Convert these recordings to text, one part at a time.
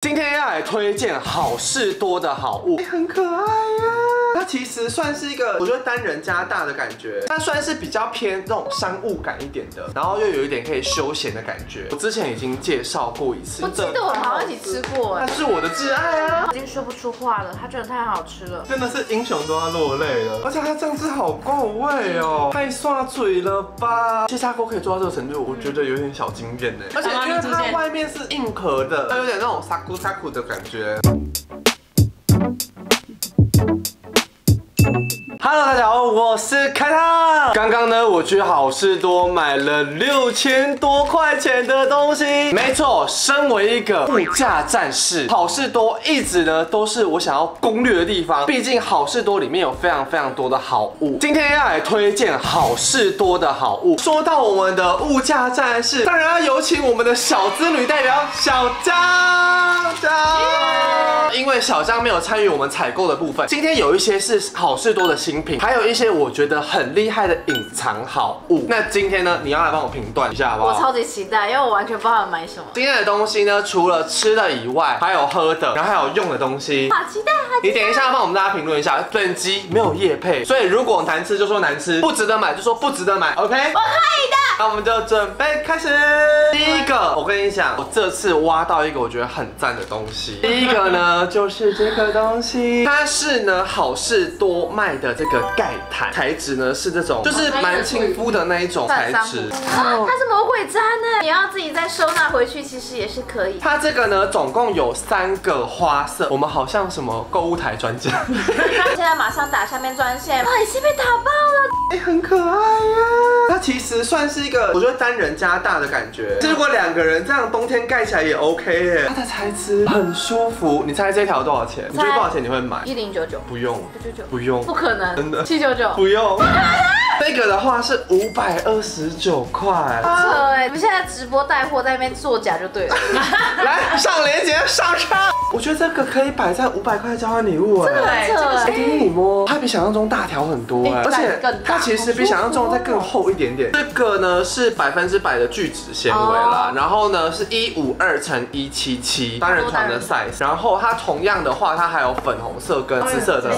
今天要来推荐好事多的好物，很可爱呀。它其实算是一个，我觉得单人加大的感觉，它算是比较偏那种商务感一点的，然后又有一点可以休闲的感觉。我之前已经介绍过一次，我记得我们好像一起吃过，它是我的挚爱啊，已经说不出话了，它真的太好吃了，真的是英雄都要落泪了，而且它这样子好够味哦，太刷嘴了吧！气炸锅可以做到这个程度，我觉得有点小惊艳呢，而且因为它外面是硬壳的，它有点那种沙咕沙咕的感觉。Hello，大家好，我是开汤。刚刚呢，我去好事多买了六千多块钱的东西。没错，身为一个物价战士，好事多一直呢都是我想要攻略的地方。毕竟好事多里面有非常非常多的好物。今天要来推荐好事多的好物。说到我们的物价战士，当然要有请我们的小资女代表小张张。因为小张没有参与我们采购的部分，今天有一些是好事多的新品，还有一些我觉得很厉害的隐藏好物。那今天呢，你要来帮我评断一下好不好？我超级期待，因为我完全不知道要买什么。今天的东西呢，除了吃的以外，还有喝的，然后还有用的东西。好期待，好期待！你等一下帮我们大家评论一下，本集没有夜配，所以如果难吃就说难吃，不值得买就说不值得买，OK？我可以的。那我们就准备开始。第一个，我跟你讲，我这次挖到一个我觉得很赞的东西。第一个呢，就是这个东西，它是呢好事多卖的这个盖毯，材质呢是这种，就是蛮亲肤的那一种材质。它是魔鬼毡呢，你要自己再收纳回去，其实也是可以。它这个呢，总共有三个花色。我们好像什么购物台专家。现在马上打下面专线，不好意思被打爆了。哎，很可爱呀。它其实算是一个，我觉得单人加大的感觉。如果两个人这样冬天盖起来也 OK 哎。它的材质很舒服。你猜这条多少钱？你觉得多少钱你会买？一零九九。不用。九九九。不用。不可能。真的。七九九。不用。这个的话是五百二十九块。扯哎！你们现在直播带货在那边作假就对了。来上链接上车。我觉得这个可以摆在五百块交换礼物哎。真的扯哎！给你摸，它比想象中大条很多哎，而且它其实比想象中再更厚一点点。这个呢是百分之百的聚酯纤维啦，然后呢是一五二乘一七七单人床的 size，然后它同样的话它还有粉红色跟紫色的，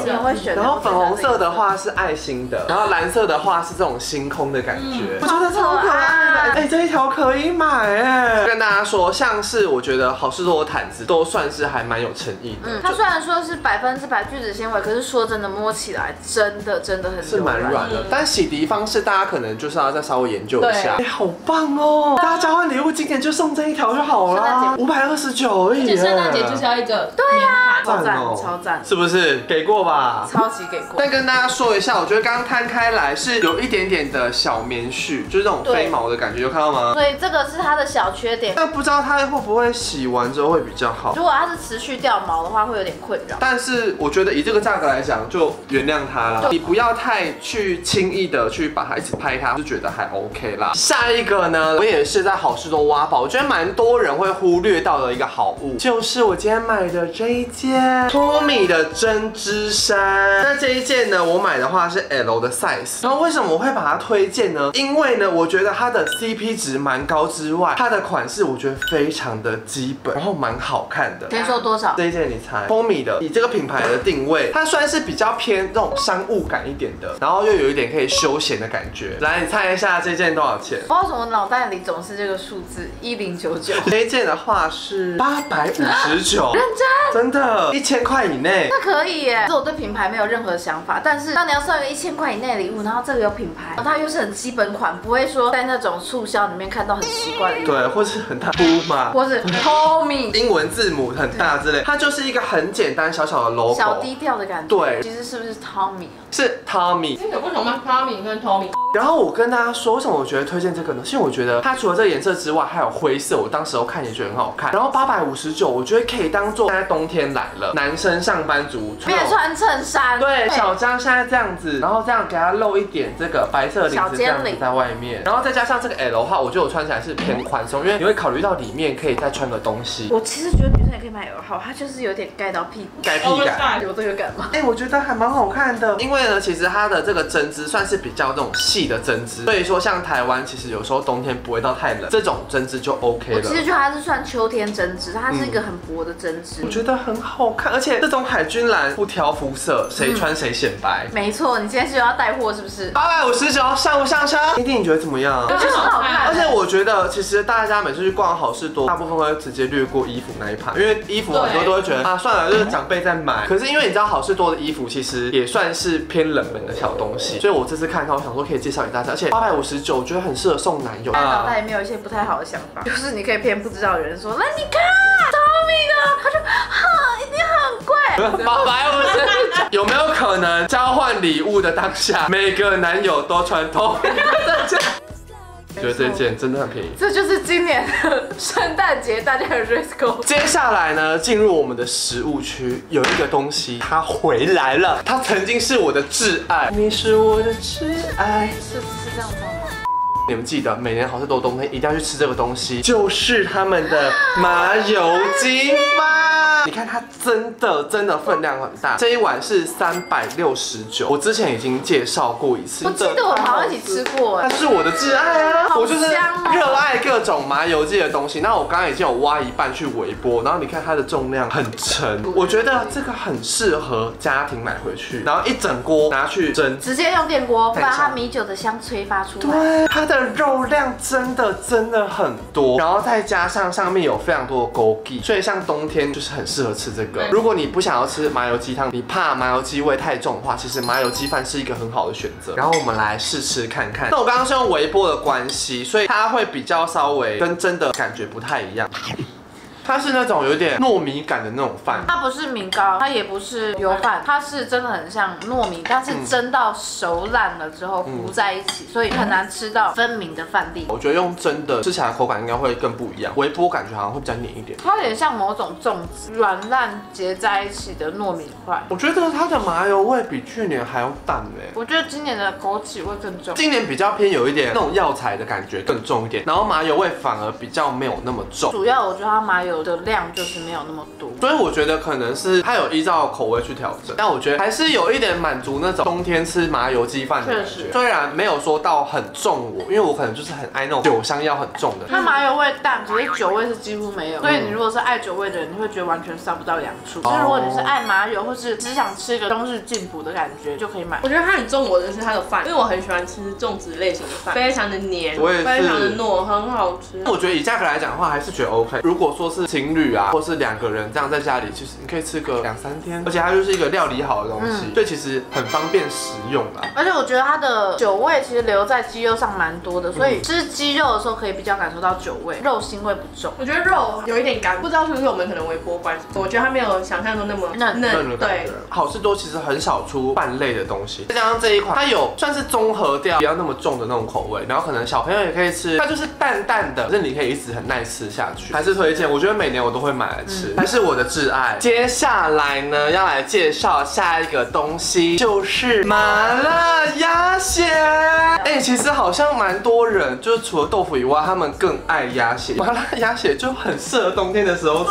然后粉红色的话是爱心的，然后蓝色的话是这种星空的感觉，我觉得超可爱的。哎，这一条可以买哎！跟大家说，像是我觉得好事多的毯子都算是还蛮有诚意的。嗯，它虽然说是百分之百聚酯纤维，可是说真的摸起来真的真的很是蛮软的。但洗涤方式大家可能就是要再稍微研究一下。哎，好棒哦！大家交换礼物今年就送这一条就好了，五百二十九而已。圣诞节就是要一个对呀，超赞超赞，是不是？给过吧？超级给过。再跟大家说一下，我觉得刚刚摊开来是有一点点的小棉絮，就是那种飞毛的感觉，有看到吗？所以这个是它的小缺点。但不知道它会不会洗完之后会比较好。如果它是持续掉毛的话，会有点困扰。但是我觉得以这个价格来讲，就原谅它了。你不要太去轻易的去把它一直拍它，就觉得还 OK 啦。下一个呢，我也是在好事多挖宝，我觉得蛮多人会忽略到的一个好物，就是我今天买的这一件托米的针织衫。那这一件呢，我买的话是 L 的 size。然后为什么我会把它推荐呢？因为呢，我觉得它的 CP 值蛮高之外，它的款式我觉得非常的基本，然后蛮好看的。先说多少？这一件你猜？托米的，以这个品牌的定位，它算是比较偏这种商务感一点的，然后又有一点可以休闲的感觉。来，你猜一下这件多少钱？不知道什么脑袋里总是这个数字一零九九。这一件的话是八百五十九，认真？真的，一千块以内。那可以耶。是我对品牌没有任何想法，但是当你要送一个一千块以内的礼物，然后这个有品牌，它又是很基本款，不会说在那种促销里面看到很奇怪的。对，或是很大铺嘛，或是 Tommy 英文字母很大之类，它就是一个很简单小小的 logo，小低调的感觉。对，其实是不是 Tommy？是 Tommy。有不同吗？Tommy 跟 Tommy。然后我跟大家说，为什么我觉得推荐这个呢？是因为我觉得它除了这个颜色之外，还有灰色，我当时候看也觉得很好看。然后八百五十九，我觉得可以当做现在冬冬天来了，男生上班族别穿衬衫。对，小张现在这样子，然后这样给他露一点这个白色领小子这样子尖领在外面，然后再加上这个 L 号，我觉得我穿起来是偏宽松，因为你会考虑到里面可以再穿个东西，我其实觉得女生也可以买 L 号，它就是有点盖到屁股，盖屁感。有这个感吗？哎、我觉得还蛮好看的，因为呢，其实它的这个针织算是比较那种细的针织，所以说像台湾其实有时候冬天不会到太冷，这种针织就 OK 了。我其实觉得它是算秋天针织，它是一个很薄的针织。我觉得很好看，而且这种海军蓝不挑肤色，谁穿谁显白。没错，你今天是要带货是不是？八百五十九，上不上车？弟弟你觉得怎么样？我觉得很好看，而且我觉得，其实大家每次去逛好事多，大部分会直接略过衣服那一趴，因为衣服很多都会觉得啊，算了，就是长辈在买。可是因为你知道，好事多的衣服其实也算是偏冷门的小东西，所以我这次看到，我想说可以介绍给大家，而且八百五十九，我觉得很适合送男友但脑啊。袋里面有一些不太好的想法，就是你可以骗不知道的人说，那你看 Tommy 的，他就哈很贵。八百五十九，有没有可能交换礼物的当下，每个男友都穿同一件？觉得这件真的很便宜。这就是今年的圣诞节大家的 code。接下来呢，进入我们的食物区，有一个东西它回来了，它曾经是我的挚爱，你是我的挚爱。是是这样装吗？你们记得每年好事多冬天一定要去吃这个东西，就是他们的麻油鸡饭。你看它真的真的分量很大，这一碗是三百六十九，我之前已经介绍过一次。我记得我们好像一起吃过它，是我的挚爱啊！我就是热爱各种麻油鸡的东西。那我刚刚已经有挖一半去微波，然后你看它的重量很沉，我觉得这个很适合家庭买回去，然后一整锅拿去蒸。直接用电锅把它米酒的香催发出来。对，它的肉量真的真的很多，然后再加上上面有非常多的枸杞，所以像冬天就是很适合吃这个。如果你不想要吃麻油鸡汤，你怕麻油鸡味太重的话，其实麻油鸡饭是一个很好的选择。然后我们来试吃看看。那我刚刚是用微波的关系，所以它会比较稍微跟真的感觉不太一样。它是那种有点糯米感的那种饭，它不是米糕，它也不是油饭，它是真的很像糯米，但是蒸到熟烂了之后糊在一起，所以很难吃到分明的饭粒。我觉得用蒸的吃起来口感应该会更不一样，微波感觉好像会比较黏一点。它有点像某种粽子，软烂结在一起的糯米块。我觉得它的麻油味比去年还要淡嘞。我觉得今年的枸杞味更重。今年比较偏有一点那种药材的感觉更重一点，然后麻油味反而比较没有那么重。主要我觉得它麻油的量就是没有那么多。所以我觉得可能是它有依照口味去调整，但我觉得还是有一点满足那种冬天吃麻油鸡饭的。虽然没有说到很重我，因为我可能就是很爱那种酒香要很重的。它麻油味淡，可是酒味是几乎没有。所以你如果是爱酒味的人，你会觉得完全烧不到两处。就是如果你是爱麻油，或是只想吃一个冬日进补的感觉，就可以买我。觉得它很重我的是它的饭，因为我很喜欢吃粽子类型的饭，非常的黏，非常的糯，很好吃。我觉得以价格来讲的话，还是觉得 OK。如果说是情侣啊，或是两个人这样在家里，其实你可以吃个两三天，而且它就是一个料理好的东西，嗯所以其实很方便食用啦。而且我觉得它的酒味其实留在鸡肉上蛮多的，所以吃鸡肉的时候可以比较感受到酒味，肉腥味不重。我觉得肉有一点干，不知道是不是我们可能微波关系，我觉得它没有想象中那么嫩嫩的感对。，好事多其实很少出饭类的东西，再加上这一款，它有算是综合掉不要那么重的那种口味，然后可能小朋友也可以吃，它就是淡淡的，可是你可以一直很耐吃下去，还是推荐。我觉得每年我都会买来吃，还是我的挚爱。接下来呢，要来介绍下一个东西，就是麻辣鸭血。哎、其实好像蛮多人，就是除了豆腐以外，他们更爱鸭血。麻辣鸭血就很适合冬天的时候吃。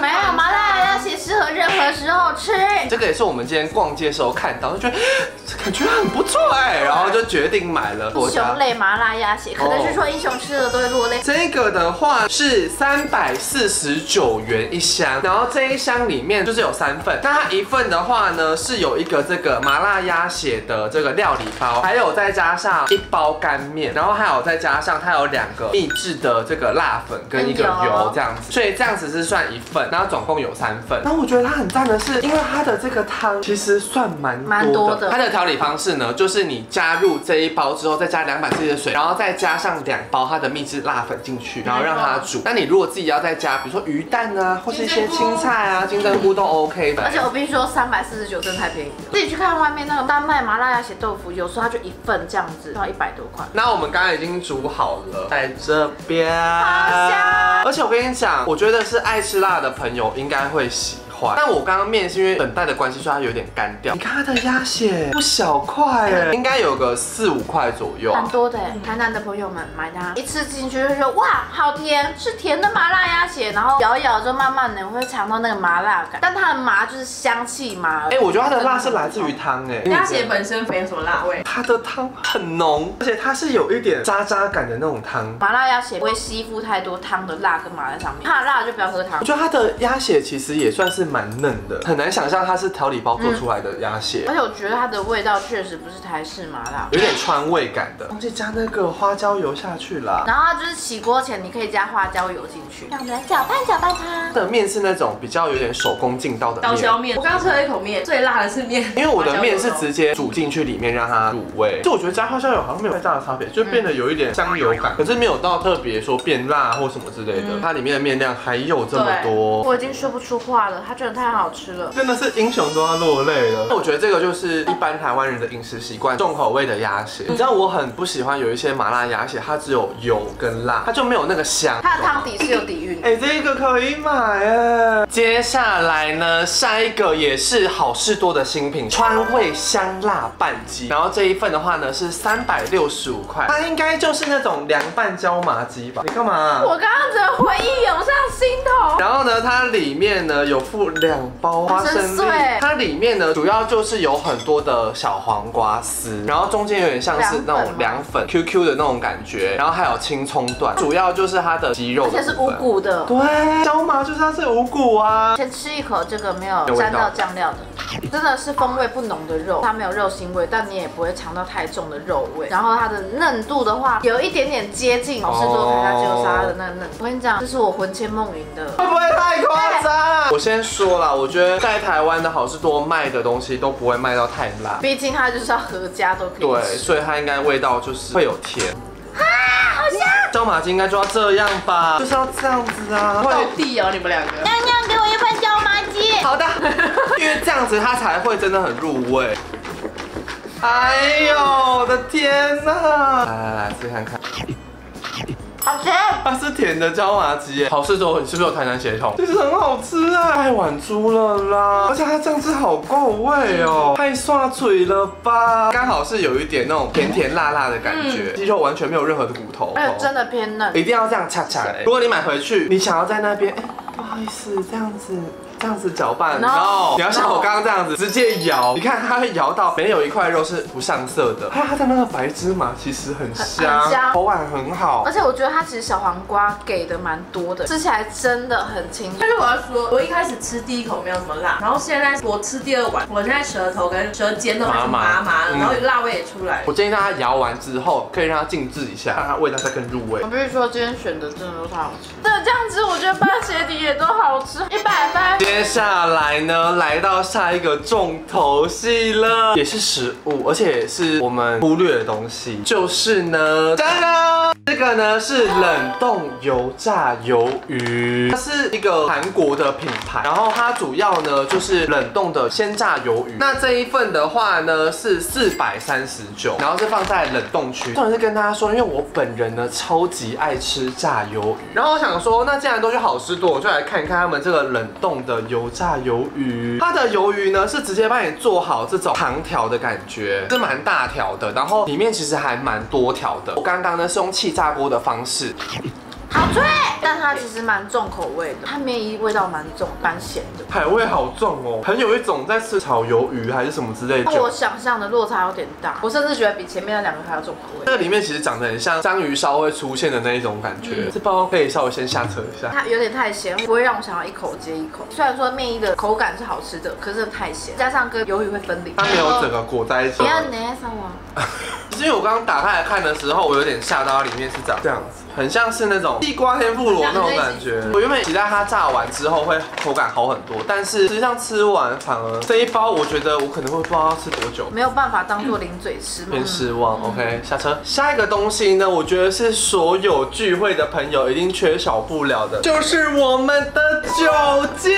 没有麻辣鸭血适合任何时候吃。这个也是我们今天逛街的时候看到，就觉得 感觉很不错哎，然后就决定买了。英雄类麻辣鸭血，可能是说英雄吃了都会落泪。这个的话是三百四十九元一箱，然后这一箱里面就是有三份。那它一份的话呢，是有一个这个麻辣鸭血的这个料理包，还有再加上一包干面，然后还有再加上它有两个秘制的这个辣粉跟一个油油这样子，所以这样子是算一份，然后总共有三份。那我觉得它很赞赞的是，因为它的这个汤其实算蛮蛮多的它的调理方式呢，就是你加入这一包之后，再加两百 c 的水，然后再加上两包它的秘制辣粉进去，然后让它煮。那你如果自己要再加，比如说鱼蛋啊，或是一些青菜啊、金针菇都 OK 的。而且我必须说，三百四十九真的太便宜了。自己去看外面那个丹麦麻辣鸭血豆腐，有时候它就一份这样子，要一百多块。那我们刚刚已经煮好了，在这边。好香而且我跟你讲，我觉得是爱吃辣的朋友应该会喜欢。但我刚刚面是因为等待的关系，所以它有点干掉。你看它的鸭血不小块哎，应该有个四五块左右啊蛮。多的哎，台南的朋友们买它，一吃进去就说哇，好甜，是甜的麻辣鸭血，然后咬一咬之后，慢慢的会尝到那个麻辣感，但它的麻就是香气麻。哎，我觉得它的辣是来自于汤哎，鸭血本身没有什么辣味，它的汤很浓，而且它是有一点渣渣感的那种汤。麻辣鸭血不会吸附太多汤的辣跟麻在上面，怕辣就不要喝汤我。觉得它的鸭血其实也算是蛮嫩的，很难想象它是调理包做出来的鸭血。而且我觉得它的味道确实不是台式麻辣。有点川味感的，忘记加那个花椒油下去啦。然后它就是起锅前你可以加花椒油进去，让我们来搅拌搅拌它。它的面是那种比较有点手工劲道的，刀削面。我刚刚吃了一口面，最辣的是面，因为我的面是直接煮进去里面让它入味，就我觉得加花椒油好像没有太大的差别，就变得有一点香油感，可是没有到特别说变辣或什么之类的。它里面的面量还有这么多。我已经说不出话了，它真的太好吃了。真的是英雄都要落泪了。那我觉得这个就是一般台湾人的饮食习惯，重口味的鸭血。你知道我很不喜欢有一些麻辣鸭血，它只有油跟辣，它就没有那个香。它的汤底是有底蕴的。哎、这个可以买哎。接下来呢，下一个也是好事多的新品，川味香辣拌鸡。然后这一份的话呢是三百六十五块，它应该就是那种凉拌椒麻鸡吧？你干嘛、我刚刚整个回忆涌上心头。然后呢，它里面呢有附两包花生碎，它里面呢主要就是有很多的小黄瓜丝，然后中间有点像是那种凉粉 QQ 的那种感觉，然后还有青葱段，主要就是它的鸡肉的而且是无。骨的。对，椒麻就是它是无骨啊。先吃一口这个没有沾到酱料的，真的是风味不浓的肉，它没有肉腥味，但你也不会尝到太重的肉味。然后它的嫩度的话，有一点点接近好事多台大鸡肉沙拉的那个嫩。我跟你讲，这是我魂牵梦萦的。会不会太夸张？我先说了，我觉得在台湾的好事多卖的东西都不会卖到太辣，毕竟它就是要合家都可以对，所以它应该味道就是会有甜。啊好香！椒麻鸡应该就要这样吧，就是要这样子啊。会豆地哦，你们两个。娘娘给我一份椒麻鸡。好的，因为这样子它才会真的很入味。哎呦，我的天呐！来来来，试看看，好吃。它是甜的椒麻鸡耶。好事多，你是不是有台南血统？其实很好吃啊，太晚猪了啦，而且它这样子好够味哦，太刷嘴了吧？刚好是有一点那种甜甜辣辣的感觉，鸡肉完全没有任何的骨头。而且真的偏嫩。一定要这样恰恰的。如果你买回去，你想要在那边，哎、不好意思，这样子。这样子搅拌 No 然后你要像我刚刚这样子直接摇，你看它会摇到没有一块肉是不上色的，还有它的那个白芝麻其实很香，很香口感很好而。且我觉得它其实小黄瓜给的蛮多的，吃起来真的很清但是我要说，我一开始吃第一口没有什么辣，然后现在我吃第二碗，我现在舌头跟舌尖都开始麻麻的，嗯然后辣味也出来。我建议大家摇完之后，可以让它静置一下，让它味道再更入味我。必须说，今天选的真的都太好吃。对，这样子我觉得拌鞋底也都好吃，一百分。接下来呢，来到下一个重头戏了，也是食物，而且也是我们忽略的东西，就是呢，这个呢是冷冻油炸鱿鱼，它是一个韩国的品牌，然后它主要呢就是冷冻的鲜炸鱿鱼。那这一份的话呢是四百三十九，然后是放在冷冻区。重点是跟大家说，因为我本人呢超级爱吃炸鱿鱼，然后我想说，那既然都去好吃多，我就来看一看他们这个冷冻的油炸鱿鱼。它的鱿鱼呢是直接帮你做好这种长条的感觉，是蛮大条的，然后里面其实还蛮多条的。我刚刚呢是用气炸锅的方式，好脆，但它其实蛮重口味的，它面衣味道蛮重，蛮咸的。海味好重哦，很有一种在吃炒鱿鱼还是什么之类的。跟我想象的落差有点大，我甚至觉得比前面那两个还要重口味。这个里面其实长得很像章鱼烧会出现的那一种感觉，这包可以稍微先下车一下。它有点太咸，不会让我想要一口接一口。虽然说面衣的口感是好吃的，可是太咸，加上跟鱿鱼会分离。它没有整个裹在一起不。要捏上我。其 是因为我刚刚打开来看的时候，我有点吓到，它里面是长这样子，很像是那种地瓜天妇罗那种感觉。我原本期待它炸完之后会口感好很多，但是实际上吃完反而这一包，我觉得我可能会不知道要吃多久。没有办法当做零嘴吃，偏失望。OK，下车。下一个东西呢，我觉得是所有聚会的朋友一定缺少不了的，就是我们的酒精。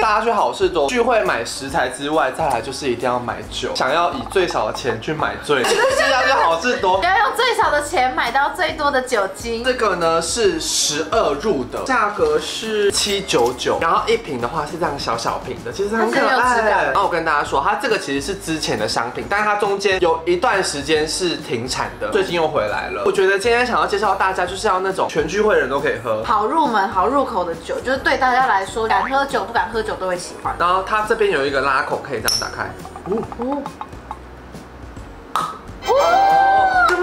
大家去好事多聚会买食材之外，再来就是一定要买酒。想要以最少的钱去买最，就是要去好事多。要用最少的钱买到最多的酒精。这个呢是十二入的，价格是七九九，然后一瓶的话是这样小小瓶的，其实很可爱。然后我跟大家说，它这个其实是之前的商品，但是它中间有一段时间是停产的，最近又回来了。我觉得今天想要介绍大家，就是要那种全聚会人都可以喝，好入门、好入口的酒，就是对大家来说，敢喝酒不敢喝酒都会喜欢。然后它这边有一个拉口，可以这样打开。哦哦，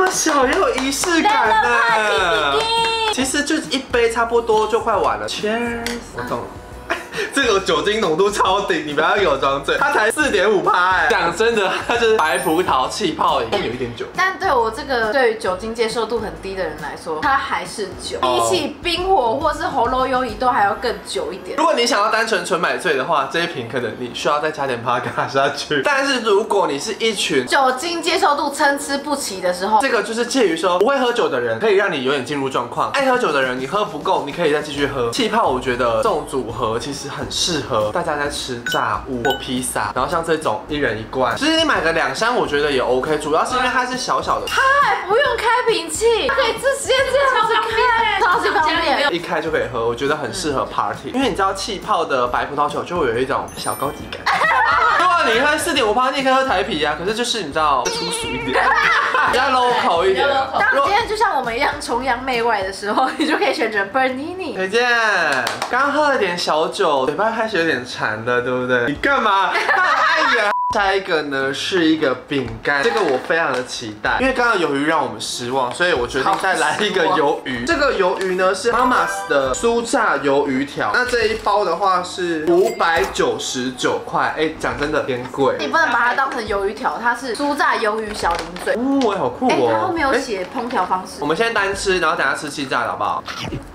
小也有仪式感的。其实就一杯差不多就快完了。Cheers，我懂了。这个酒精浓度超顶，你不要给我装醉，它才四点五趴哎。讲真的，它就是白葡萄气泡饮，有一点酒。但对我这个对于酒精接受度很低的人来说，它还是酒，比起冰火或是喉咙优怡都还要更久一点。如果你想要单纯纯买醉的话，这一瓶可能你需要再加点帕卡下去。但是如果你是一群酒精接受度参差不齐的时候，这个就是介于说不会喝酒的人可以让你有点进入状况，爱喝酒的人你喝不够，你可以再继续喝。气泡我觉得这种组合其实很适合大家在吃炸物或披萨，然后像这种一人一罐，其实你买个两箱我觉得也 OK，主要是因为它是小小的，它还不用开瓶器，可以直接这样子开，超级方便，一开就可以喝，我觉得很适合 party，因为你知道气泡的白葡萄酒就会有一种小高级感。你喝四点五趴，你也可以喝台啤啊，可是就是你知道粗俗一点，比较 local 一点。当今天就像我们一样崇洋媚外的时候，你就可以选择 Bernini。推荐。刚喝了点小酒，嘴巴开始有点馋了，对不对？你干嘛？哎呀！下一个呢是一个饼干，这个我非常的期待，因为刚刚鱿鱼让我们失望，所以我决定再来一个鱿鱼。这个鱿鱼呢是 Mama's 的酥炸鱿鱼条，那这一包的话是五百九十九块，哎，讲真的偏贵。你不能把它当成鱿鱼条，它是酥炸鱿鱼小零嘴。哦，好酷哦！它后面有写烹调方式。我们先单吃，然后等下吃气炸的好不好？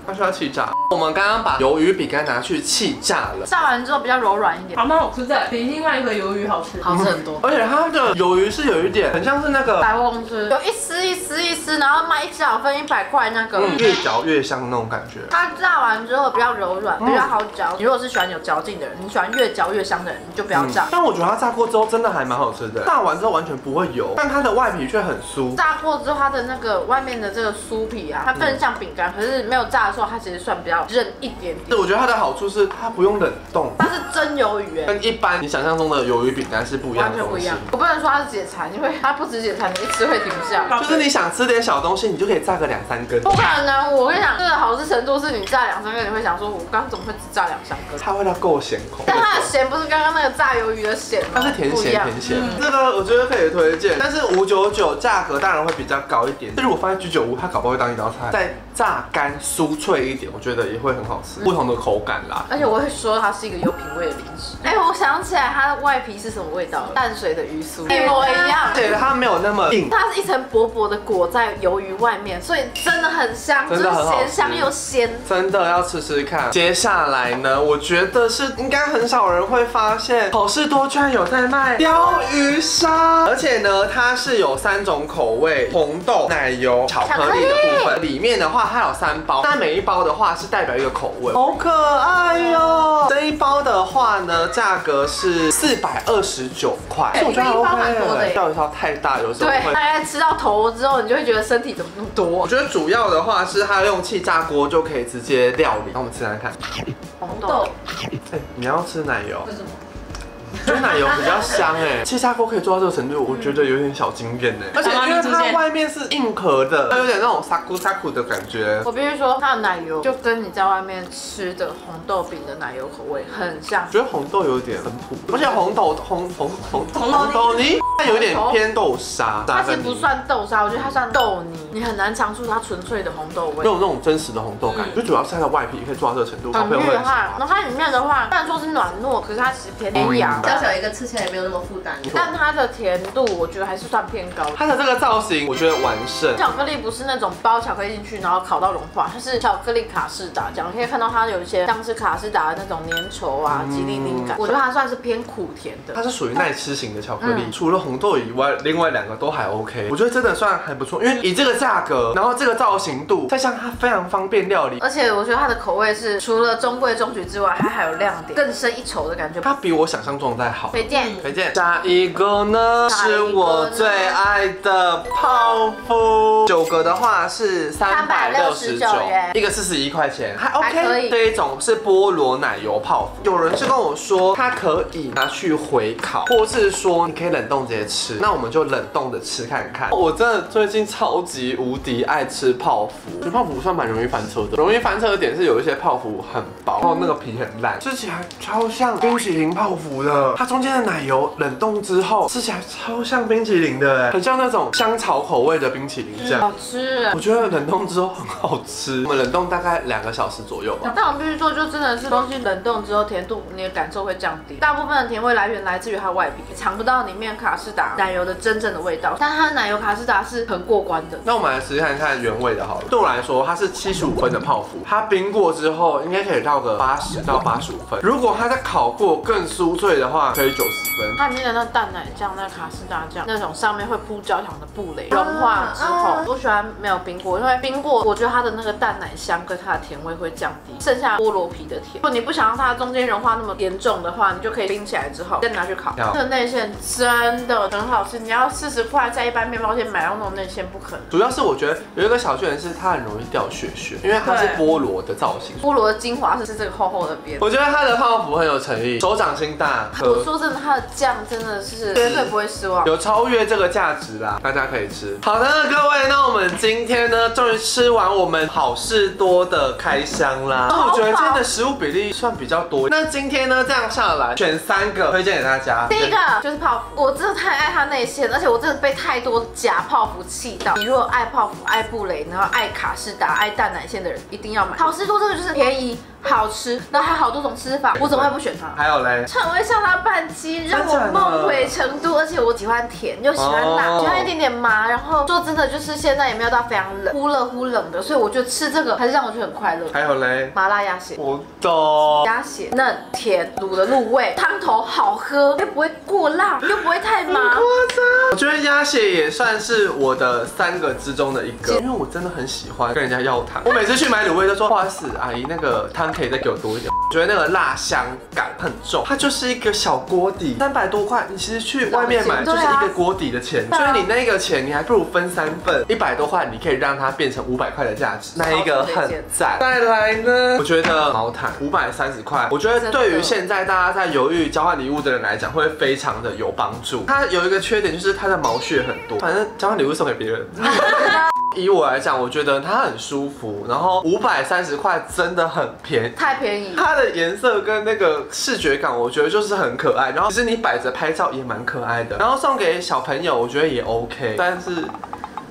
它需要气炸。我们刚刚把鱿鱼饼干拿去气炸了，炸完之后比较柔软一点，还蛮好吃的，比另外一个鱿鱼好吃。好吃很多，而且它的鱿鱼是有一点很像是那个百货公司有一丝一丝一丝，然后卖一小分一百块那个，越嚼越香那种感觉。它炸完之后比较柔软，比较好嚼。你如果是喜欢有嚼劲的人，你喜欢越嚼越香的人，你就不要炸。但我觉得它炸过之后真的还蛮好吃的，炸完之后完全不会油，但它的外皮却很酥。炸过之后它的那个外面的这个酥皮啊，它更像饼干，可是没有炸的时候它其实算比较韧一点点。我觉得它的好处是它不用冷冻，它是蒸鱿鱼哎，跟一般你想象中的鱿鱼饼干是不一样的。不一样，我不能说它是解馋，因为它不止解馋，你一吃会停不下。就是你想吃点小东西，你就可以炸个两三根。不可能，我跟你讲，这个好吃程度是你炸两三根，你会想说，我刚刚怎么会只炸两三根？它味道够咸口，但它的咸不是刚刚那个炸鱿鱼的咸，它是甜咸甜咸。这个我觉得可以推荐，但是五九九价格当然会比较高一点。但是我放在居酒屋，它搞不好会当一道菜。在炸干酥脆一点，我觉得也会很好吃，不同的口感啦。而且我会说它是一个有品味的零食。哎，我想起来它的外皮是什么味道？淡水的鱼酥，一模一样。对，它没有那么硬，它是一层薄薄的裹在鱿鱼外面，所以真的很香，真的很好咸香又鲜，真的要吃吃看。接下来呢，我觉得是应该很少人会发现，好事多居然有在卖鲷鱼烧，而且呢，它是有三种口味：红豆、奶油、巧克力的部分。里面的话，它有三包，但每一包的话是代表一个口味，好可爱哟。这一包的话呢，价格是四百二十九块，我觉得一包蛮多的。钓鱼烧太大，有时候对。大家吃到头之后，你就会觉得身体怎么那么多？我觉得主要的话是它用气炸锅就可以直接料理。那我们吃来看，红豆。哎，你要吃奶油？为什么？就奶油比较香哎，气炸锅可以做到这个程度，我觉得有点小惊艳哎。而且因为它外面是硬壳的，它有点那种沙咕沙咕的感觉。我必须说，它的奶油就跟你在外面吃的红豆饼的奶油口味很像。觉得红豆有点很普，而且红豆红红红红豆泥它有点偏豆沙，它其实不算豆沙，我觉得它算豆泥。你很难尝出它纯粹的红豆味，没有那种真实的红豆感。就主要是它的外皮可以做到这个程度，很厉害。然后它里面的话，虽然说是软糯，可是它其实偏绵羊。小小一个吃起来也没有那么负担。但它的甜度我觉得还是算偏高的。它的这个造型我觉得完胜。巧克力不是那种包巧克力进去然后烤到融化，它是巧克力卡士达酱，你可以看到它有一些像是卡士达的那种粘稠啊、吉利灵感。我觉得它算是偏苦甜的。它是属于耐吃型的巧克力，除了红豆以外，另外两个都还 OK。我觉得真的算还不错，因为以这个价格，然后这个造型度，再加上它非常方便料理，而且我觉得它的口味是除了中规中矩之外，它还有亮点，更深一筹的感觉。它比我想象中的再好。推荐，推荐。下一个呢是我最爱的泡芙，九个的话是三百六十九元，一个四十一块钱，还 OK。这一种是菠萝奶油泡芙，有人是跟我说它可以拿去回烤，或是说你可以冷冻直接吃，那我们就冷冻的吃看看。我真的最近超级无敌爱吃泡芙，这泡芙算蛮容易翻车的，容易翻车的点是有一些泡芙很薄，然后那个皮很烂，吃起来超像冰淇淋泡芙的，它中间的奶油冷冻之后吃起来超像冰淇淋的，很像那种香草口味的冰淇淋这样，好吃。我觉得冷冻之后很好吃，我们冷冻大概两个小时左右吧。但我必须说，就真的是东西冷冻之后甜度你的感受会降低，大部分的甜味来源来自于它外皮，尝不到里面卡士达奶油的真正的味道。但它的奶油卡士达是很过关的。那我们来实际看看原味的好了。对我来说，它是七十五分的泡芙，它冰过之后应该可以到个八十到八十五分。如果它在烤过更酥脆的话，可以九十。分。它里面的那蛋奶酱、那卡士达酱，那种上面会铺焦糖的布雷融化之后，我喜欢没有冰过，因为冰过我觉得它的那个蛋奶香跟它的甜味会降低，剩下菠萝皮的甜。如果你不想让它中间融化那么严重的话，你就可以冰起来之后再拿去烤。这个内馅真的很好吃，你要四十块在一般面包店买到那种内馅不可能。主要是我觉得有一个小缺点是它很容易掉屑屑，因为它是菠萝的造型。菠萝的精华是是这个厚厚的边。我觉得它的泡芙很有诚意，手掌心大。我说真的，它的酱真的是绝对不会失望，有超越这个价值啦，大家可以吃。好的，各位，那我们今天呢，终于吃完我们好事多的开箱啦。那我觉得今天的食物比例算比较多。那今天呢，这样下来选三个推荐给大家。第一个就是泡芙，我真的太爱它内馅，而且我真的被太多假泡芙气到。你如果爱泡芙、爱布雷，然后爱卡士达、爱蛋奶馅的人，一定要买。好事多这个就是便宜。好吃，然后还有好多种吃法，我怎么会不选它？还有嘞，成为香辣拌鸡让我梦回成都，而且我喜欢甜又喜欢辣，喜欢一点点麻，然后说真的就是现在也没有到非常冷，忽热忽冷的，所以我觉得吃这个还是让我觉得很快乐。还有嘞，麻辣鸭血，我懂，鸭血嫩甜，卤的入味，汤头好喝又不会过辣，又不会太麻。我觉得鸭血也算是我的三个之中的一个，因为我真的很喜欢跟人家要汤，我每次去买卤味都说不好意思，阿姨那个汤。可以再给我多一点，觉得那个辣香感很重，它就是一个小锅底，三百多块，你其实去外面买就是一个锅底的钱，所以你那个钱你还不如分三份，一百多块你可以让它变成五百块的价值，那一个很赞。再来呢，我觉得毛毯五百三十块，我觉得对于现在大家在犹豫交换礼物的人来讲，会非常的有帮助。它有一个缺点就是它的毛屑很多，反正交换礼物送给别人。以我来讲，我觉得它很舒服，然后五百三十块真的很便宜，太便宜。它的颜色跟那个视觉感，我觉得就是很可爱。然后其实你摆着拍照也蛮可爱的，然后送给小朋友，我觉得也 OK，但是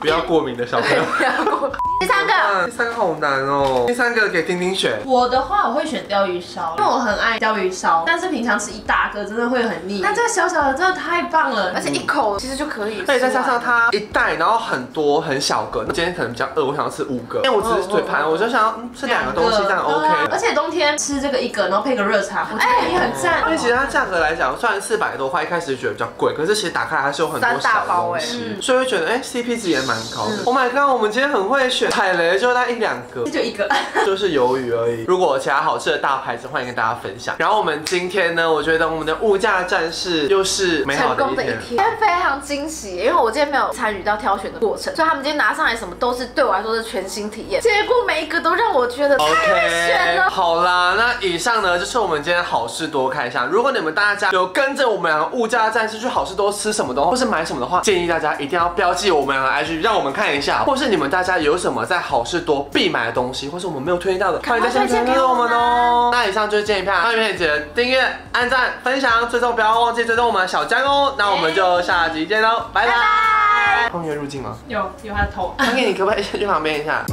不要过敏的小朋友。第三个，第三个好难哦。第三个给丁丁选。我的话，我会选鲷鱼烧，因为我很爱鲷鱼烧，但是平常吃一大个真的会很腻。但这个小小的真的太棒了，而且一口其实就可以。对，再加上它一袋，然后很多很小个。今天可能比较饿，我想要吃五个，因为我只是嘴盘，我就想要吃两个东西这样 OK。而且冬天吃这个一个，然后配个热茶，哎，也很赞。因为其实它价格来讲，虽然四百多块，一开始觉得比较贵，可是其实打开还是有很多小东西，所以会觉得哎，CP 值也蛮高的。Oh my god，我们今天很会选，踩雷就那。一两个，就一个，就是鱿鱼而已。如果其他好吃的大牌子，欢迎跟大家分享。然后我们今天呢，我觉得我们的物价战士又是美好的一天，今天非常惊喜，因为我今天没有参与到挑选的过程，所以他们今天拿上来什么都是对我来说是全新体验。结果每一个都让我觉得太选了。好啦，那以上呢就是我们今天好事多看一下。如果你们大家有跟着我们两个物价战士去好事多吃什么东西，或是买什么的话，建议大家一定要标记我们两个 IG，让我们看一下。或是你们大家有什么在好事多。必买的东西，或是我们没有推荐到的，欢迎在下面推荐给我们哦。那以上就是这一片，欢迎点击订阅、按赞、分享，最终不要忘记追踪我们的小江哦。那我们就下集见喽，拜拜。后面入境吗？有，有他的头。欢迎你可不可以先去旁边一下？